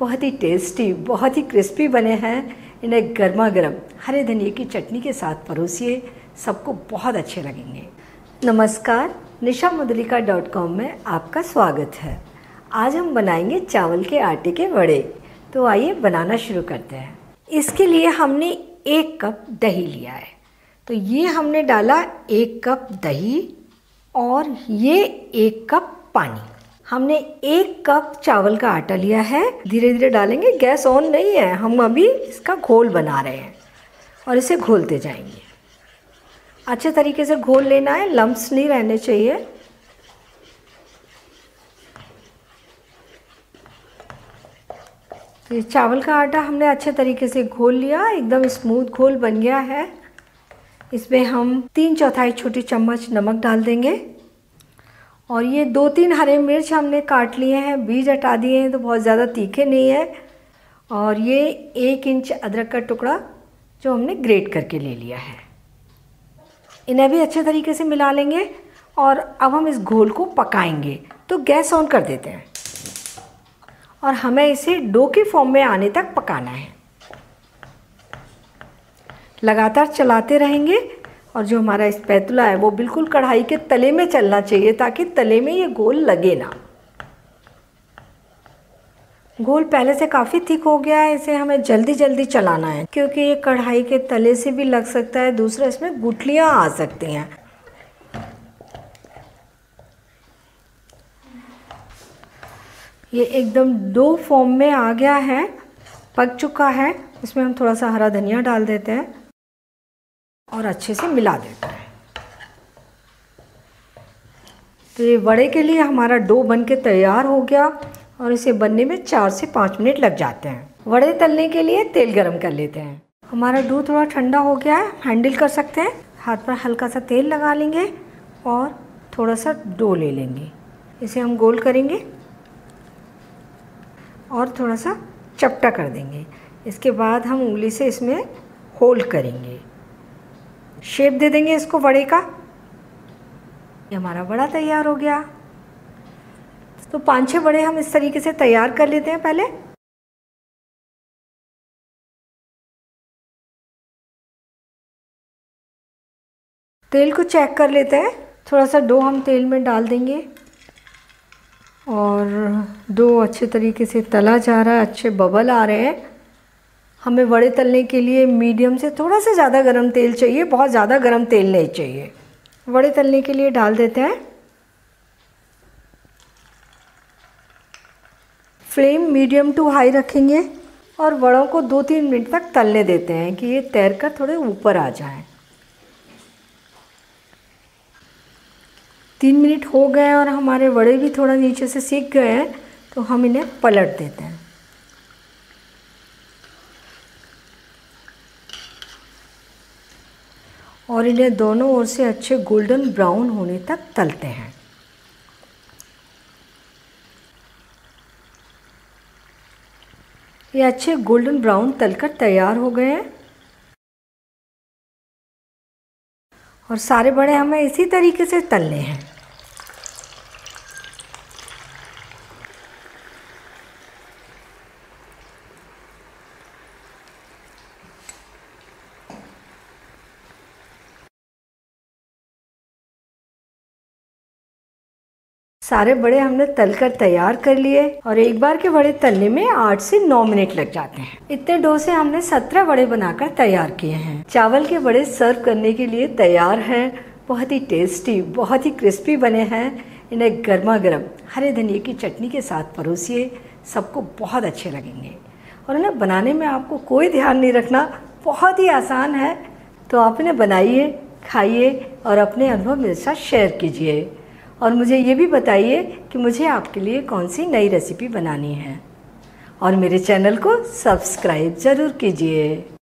बहुत ही टेस्टी बहुत ही क्रिस्पी बने हैं इन्हें गर्मा गर्म हरे धनिए की चटनी के साथ परोसिए, सबको बहुत अच्छे लगेंगे। नमस्कार, निशा मुदलिका डॉट कॉम में आपका स्वागत है। आज हम बनाएँगे चावल के आटे के वड़े। तो आइए बनाना शुरू करते हैं। इसके लिए हमने एक कप दही लिया है। तो ये हमने डाला एक कप दही और ये एक कप पानी। हमने एक कप चावल का आटा लिया है। धीरे धीरे डालेंगे। गैस ऑन नहीं है। हम अभी इसका घोल बना रहे हैं और इसे घोलते जाएँगे। अच्छे तरीके से घोल लेना है। लम्ब्स नहीं रहने चाहिए। तो ये चावल का आटा हमने अच्छे तरीके से घोल लिया। एकदम स्मूथ घोल बन गया है। इसमें हम तीन चौथाई छोटी चम्मच नमक डाल देंगे। और ये दो तीन हरे मिर्च हमने काट लिए हैं, बीज हटा दिए हैं तो बहुत ज़्यादा तीखे नहीं है। और ये एक इंच अदरक का टुकड़ा जो हमने ग्रेट करके ले लिया है। इन्हें भी अच्छे तरीके से मिला लेंगे और अब हम इस घोल को पकाएँगे। तो गैस ऑन कर देते हैं। और हमें इसे डो के फॉर्म में आने तक पकाना है। लगातार चलाते रहेंगे और जो हमारा स्पैतुला है, वो बिल्कुल कढ़ाई के तले में चलना चाहिए ताकि तले में ये गोल लगे ना। गोल पहले से काफ़ी थिक हो गया है, इसे हमें जल्दी जल्दी चलाना है, क्योंकि ये कढ़ाई के तले से भी लग सकता है, दूसरा इसमें गुठलियाँ आ सकती हैं। ये एकदम दो फॉर्म में आ गया है, पक चुका है, इसमें हम थोड़ा सा हरा धनिया डाल देते हैं। और अच्छे से मिला देते हैं। तो ये वड़े के लिए हमारा डो बन के तैयार हो गया और इसे बनने में चार से पाँच मिनट लग जाते हैं। वड़े तलने के लिए तेल गरम कर लेते हैं। हमारा डो थोड़ा ठंडा हो गया है, हैंडल कर सकते हैं। हाथ पर हल्का सा तेल लगा लेंगे और थोड़ा सा डो ले लेंगे। इसे हम गोल करेंगे और थोड़ा सा चपटा कर देंगे। इसके बाद हम उंगली से इसमें होल्ड करेंगे। शेप दे देंगे इसको वड़े का। ये हमारा वड़ा तैयार हो गया। तो पाँच छह वड़े हम इस तरीके से तैयार कर लेते हैं पहले। तेल को चेक कर लेते हैं। थोड़ा सा डो हम तेल में डाल देंगे। और दो अच्छे तरीके से तला जा रहा है, अच्छे बबल आ रहे हैं। हमें वड़े तलने के लिए मीडियम से थोड़ा सा ज़्यादा गर्म तेल चाहिए, बहुत ज़्यादा गर्म तेल नहीं चाहिए। वड़े तलने के लिए डाल देते हैं। फ्लेम मीडियम टू हाई रखेंगे और वड़ों को दो तीन मिनट तक तलने देते हैं कि ये तैर कर थोड़े ऊपर आ जाएँ। तीन मिनट हो गए और हमारे वड़े भी थोड़ा नीचे से सीख गए हैं तो हम इन्हें पलट देते हैं। और इन्हें दोनों ओर से अच्छे गोल्डन ब्राउन होने तक तलते हैं। ये अच्छे गोल्डन ब्राउन तलकर तैयार हो गए हैं। और सारे बड़े हमें इसी तरीके से तलने हैं। सारे बड़े हमने तलकर तैयार कर लिए और एक बार के बड़े तलने में आठ से नौ मिनट लग जाते हैं। इतने डोसे हमने सत्रह बड़े बनाकर तैयार किए हैं। चावल के बड़े सर्व करने के लिए तैयार हैं। बहुत ही टेस्टी, बहुत ही क्रिस्पी बने हैं। इन्हें गर्मा गर्म हरे धनिए की चटनी के साथ परोसिए। सबको बहुत अच्छे लगेंगे। और इन्हें बनाने में आपको कोई ध्यान नहीं रखना। बहुत ही आसान है। तो आप इन्हें बनाइए, खाइए और अपने अनुभव मेरे साथ शेयर कीजिए। और मुझे ये भी बताइए कि मुझे आपके लिए कौन सी नई रेसिपी बनानी है। और मेरे चैनल को सब्सक्राइब ज़रूर कीजिए।